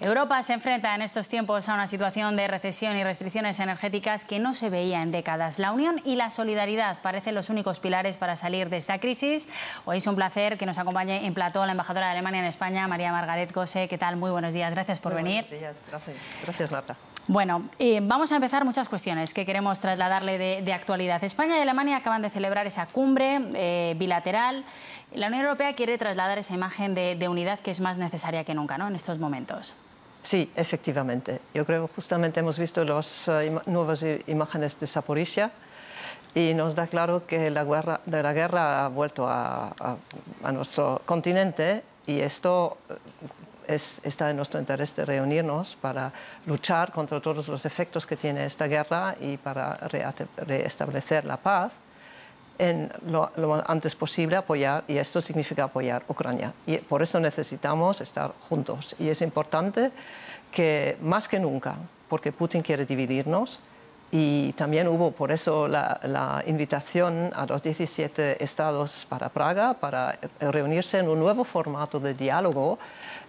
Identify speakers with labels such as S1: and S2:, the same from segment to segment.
S1: Europa se enfrenta en estos tiempos a una situación de recesión y restricciones energéticas que no se veía en décadas. La unión y la solidaridad parecen los únicos pilares para salir de esta crisis. Hoy es un placer que nos acompañe en plató la embajadora de Alemania en España, María Margaret Gose. ¿Qué tal? Muy buenos días. Gracias por venir.
S2: Buenos días. Gracias. Gracias, Marta.
S1: Bueno, eh, vamos a empezar muchas cuestiones que queremos trasladarle de, actualidad. España y Alemania acaban de celebrar esa cumbre eh, bilateral. La Unión Europea quiere trasladar esa imagen de, de unidad que es más necesaria que nunca ¿no? en estos momentos.
S2: Sí, efectivamente. Yo creo justamente hemos visto las uh, nuevas imágenes de Zaporizhia y nos da claro que la guerra, la guerra ha vuelto a, nuestro continente y esto eh, está en nuestro interés de reunirnos para luchar contra todos los efectos que tiene esta guerra y para restablecer la paz en lo, antes posible apoyar, y esto significa apoyar Ucrania. Y por eso necesitamos estar juntos. Y es importante que más que nunca, porque Putin quiere dividirnos, y también hubo por eso la, la, invitación a los 17 estados para Praga para reunirse en un nuevo formato de diálogo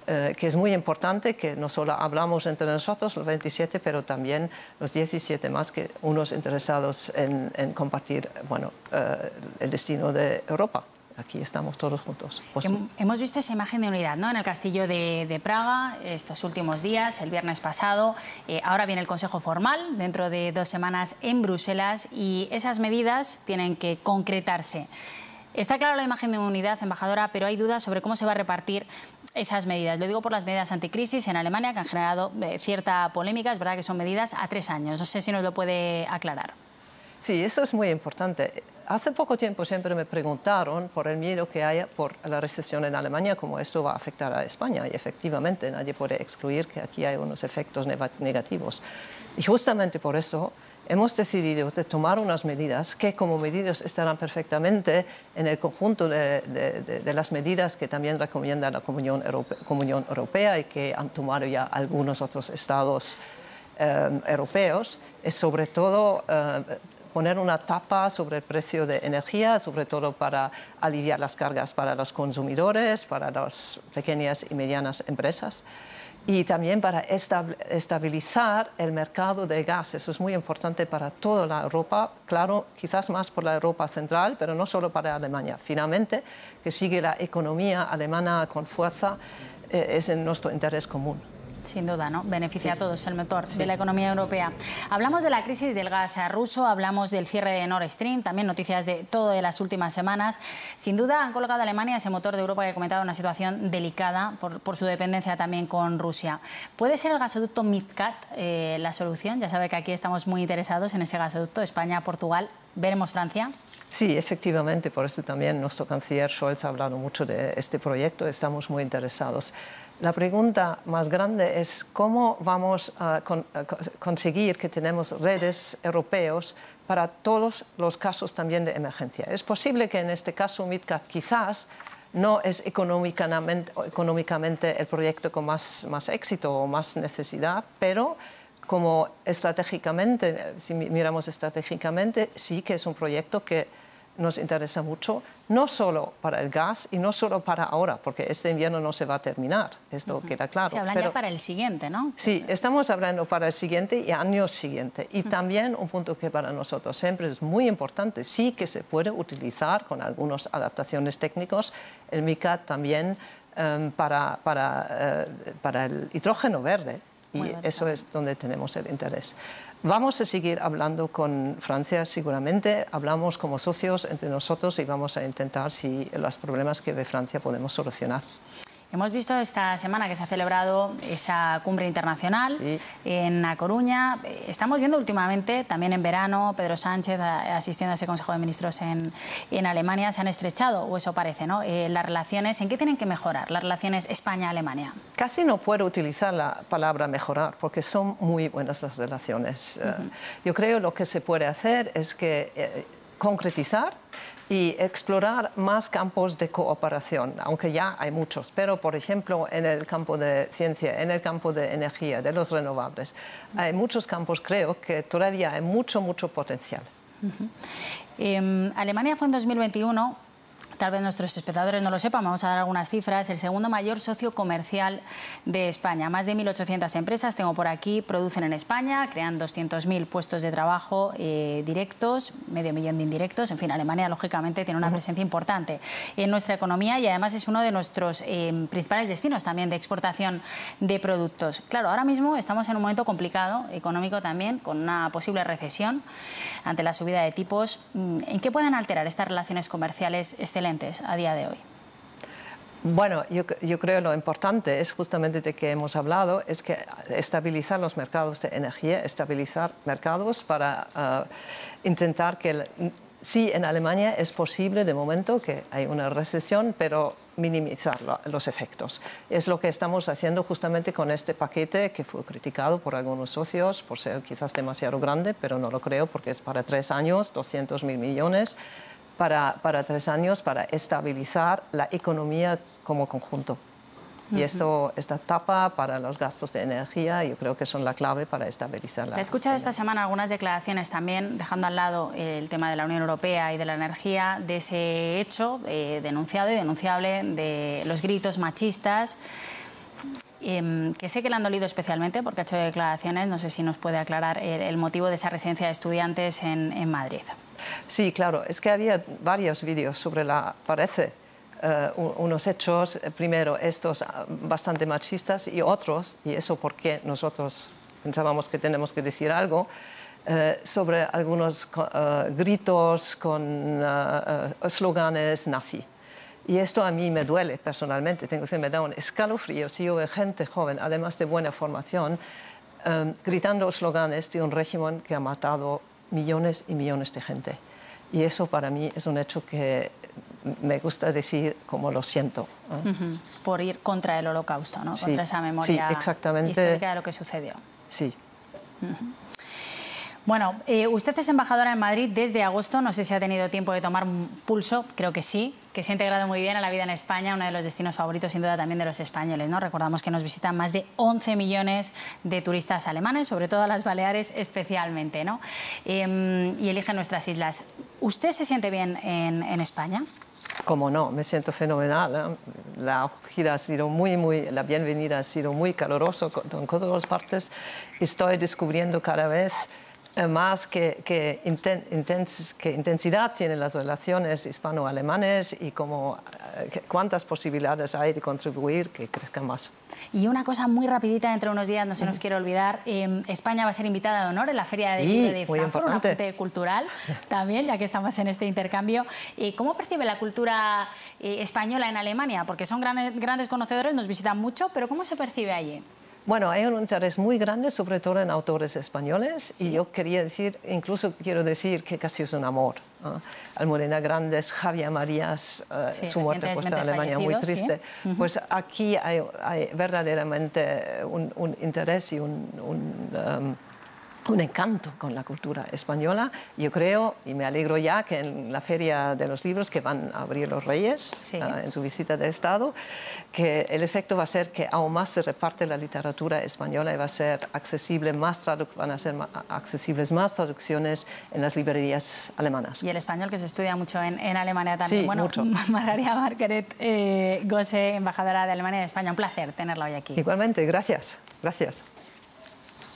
S2: eh, que es muy importante, que no solo hablamos entre nosotros, los 27, pero también los 17 más que unos interesados en, compartir bueno, eh, el destino de Europa aquí estamos todos juntos.
S1: Pues hemos visto esa imagen de unidad ¿no? en el castillo de, Praga estos últimos días, el viernes pasado. Eh, ahora viene el Consejo Formal, dentro de dos semanas en Bruselas, y esas medidas tienen que concretarse. Está clara la imagen de unidad, embajadora, pero hay dudas sobre cómo se va a repartir esas medidas. Lo digo por las medidas anticrisis en Alemania, que han generado eh, cierta polémica. Es verdad que son medidas a tres años. No sé si nos lo puede aclarar.
S2: Sí, eso es muy importante. Hace poco tiempo siempre me preguntaron por el miedo que hay por la recesión en Alemania, cómo esto va a afectar a España. Y efectivamente, nadie puede excluir que aquí hay unos efectos negativos. Y justamente por eso hemos decidido de tomar unas medidas que como medidas estarán perfectamente en el conjunto de, las medidas que también recomienda la Comunión Europea, y que han tomado ya algunos otros estados eh, europeos, es sobre todo eh, poner una tapa sobre el precio de energía, sobre todo para aliviar las cargas para los consumidores, para las pequeñas y medianas empresas y también para estabilizar el mercado de gas. Eso es muy importante para toda la Europa, claro, quizás más por la Europa central, pero no solo para Alemania. Finalmente, que sigue la economía alemana con fuerza eh, es en nuestro interés común.
S1: Sin duda, ¿no? Beneficia a todos el motor de la economía europea. Hablamos de la crisis del gas ruso, hablamos del cierre de Nord Stream, también noticias de todo de las últimas semanas. Sin duda han colocado a Alemania ese motor de Europa que he comentado una situación delicada por, su dependencia también con Rusia. ¿Puede ser el gasoducto MidCat eh, la solución? Ya sabe que aquí estamos muy interesados en ese gasoducto, España, Portugal. ¿Veremos Francia?
S2: Sí, efectivamente, por eso también nuestro canciller Scholz ha hablado mucho de este proyecto, estamos muy interesados. La pregunta más grande es cómo vamos a, conseguir que tenemos redes europeos para todos los casos también de emergencia. Es posible que en este caso MidCat quizás no es económicamente, el proyecto con más éxito o más necesidad, pero como estratégicamente, si miramos estratégicamente, sí que es un proyecto que nos interesa mucho, no solo para el gas y no solo para ahora, porque este invierno no se va a terminar, esto queda claro.
S1: Se habla ya para el siguiente, ¿no?
S2: Sí, estamos hablando para el siguiente y años siguiente. Y también un punto que para nosotros siempre es muy importante, sí que se puede utilizar con algunas adaptaciones técnicas, el MICAT también em, para, para, eh, para el hidrógeno verde, y eso es donde tenemos el interés. Vamos a seguir hablando con Francia seguramente, hablamos como socios entre nosotros y vamos a intentar si los problemas que ve Francia podemos solucionar.
S1: Hemos visto esta semana que se ha celebrado esa cumbre internacional en A Coruña. Estamos viendo últimamente, también en verano, Pedro Sánchez asistiendo a ese Consejo de Ministros en, en Alemania, se han estrechado, o eso parece, ¿no? Eh, las relaciones, ¿en qué tienen que mejorar las relaciones España-Alemania?
S2: Casi no puedo utilizar la palabra mejorar, porque son muy buenas las relaciones. Eh, yo creo lo que se puede hacer es que eh, concretizar y explorar más campos de cooperación, aunque ya hay muchos, pero por ejemplo en el campo de ciencia, en el campo de energía, de los renovables, hay muchos campos, creo que todavía hay mucho, mucho potencial.
S1: Em, Alemania fue en 2021 tal vez nuestros espectadores no lo sepan, vamos a dar algunas cifras. El segundo mayor socio comercial de España. Más de 1.800 empresas, tengo por aquí, producen en España, crean 200.000 puestos de trabajo eh, directos, medio millón de indirectos. En fin, Alemania, lógicamente, tiene una presencia importante en nuestra economía y además es uno de nuestros eh, principales destinos también de exportación de productos. Claro, ahora mismo estamos en un momento complicado, económico también, con una posible recesión ante la subida de tipos. Mm, ¿En qué pueden alterar estas relaciones comerciales a día de hoy?
S2: Bueno, yo, yo, creo lo importante es justamente de que hemos hablado, es que estabilizar los mercados de energía, estabilizar mercados para uh, intentar que sí en Alemania es posible de momento que hay una recesión, pero minimizar los efectos. Es lo que estamos haciendo justamente con este paquete que fue criticado por algunos socios por ser quizás demasiado grande, pero no lo creo porque es para tres años, 200 mil millones para, para tres años para estabilizar la economía como conjunto. Y esto, esta etapa para los gastos de energía yo creo que son la clave para estabilizar la...
S1: He escuchado esta semana algunas declaraciones también, dejando al lado el tema de la Unión Europea y de la energía, de ese hecho eh, denunciado y denunciable de los gritos machistas. Em, que sé que le han dolido especialmente porque ha hecho declaraciones, no sé si nos puede aclarar el, motivo de esa residencia de estudiantes en, en Madrid.
S2: Sí, claro, es que había varios vídeos sobre la, parece, eh, unos hechos, eh, primero estos ah, bastante machistas y otros, y eso porque nosotros pensábamos que tenemos que decir algo, eh, sobre algunos gritos con eslóganes nazi. Y esto a mí me duele personalmente, tengo que me da un escalofrío si yo veo gente joven, además de buena formación, gritando eslóganes de un régimen que ha matado millones y millones de gente. Y eso para mí es un hecho que me gusta decir como lo siento.
S1: Por ir contra el holocausto, ¿no? contra esa memoria histórica de lo que sucedió.
S2: Sí.
S1: Bueno, eh, usted es embajadora en Madrid desde agosto, no sé si ha tenido tiempo de tomar un pulso, creo que sí, que se ha integrado muy bien a la vida en España, uno de los destinos favoritos sin duda también de los españoles. ¿no? Recordamos que nos visitan más de 11 millones de turistas alemanes, sobre todo a las Baleares especialmente, ¿no? Em, y eligen nuestras islas. ¿Usted se siente bien en, España?
S2: Como no, me siento fenomenal. ¿eh? La gira ha sido muy, muy, la bienvenida ha sido muy calurosa en todas las partes. Estoy descubriendo cada vez más que, que, intensidad tienen las relaciones hispano-alemanes y como, eh, cuántas posibilidades hay de contribuir que crezcan más.
S1: Y una cosa muy rapidita, entre unos días, no se nos quiere olvidar, em, España va a ser invitada de honor en la Feria de, de Frankfurt, una parte cultural también, ya que estamos en este intercambio. ¿Cómo percibe la cultura eh, española en Alemania? Porque son grandes, grandes conocedores, nos visitan mucho, pero ¿cómo se percibe allí?
S2: Bueno, hay un interés muy grande, sobre todo en autores españoles, y yo quería decir, incluso quiero decir que casi es un amor. Almudena Grandes, Javier Marías, eh, su muerte puesta en Alemania muy triste. Pues aquí hay, verdaderamente un, interés y un, um, un encanto con la cultura española. Yo creo, y me alegro ya, que en la Feria de los Libros que van a abrir los Reyes ah, en su visita de Estado, que el efecto va a ser que aún más se reparte la literatura española y va a ser accesible más van a ser accesibles más traducciones en las librerías alemanas.
S1: Y el español que se estudia mucho en, en Alemania también.
S2: Sí,
S1: bueno,
S2: mucho.
S1: Margaria Margaret eh, Gose, embajadora de Alemania en España, un placer tenerla hoy aquí.
S2: Igualmente, gracias. Gracias.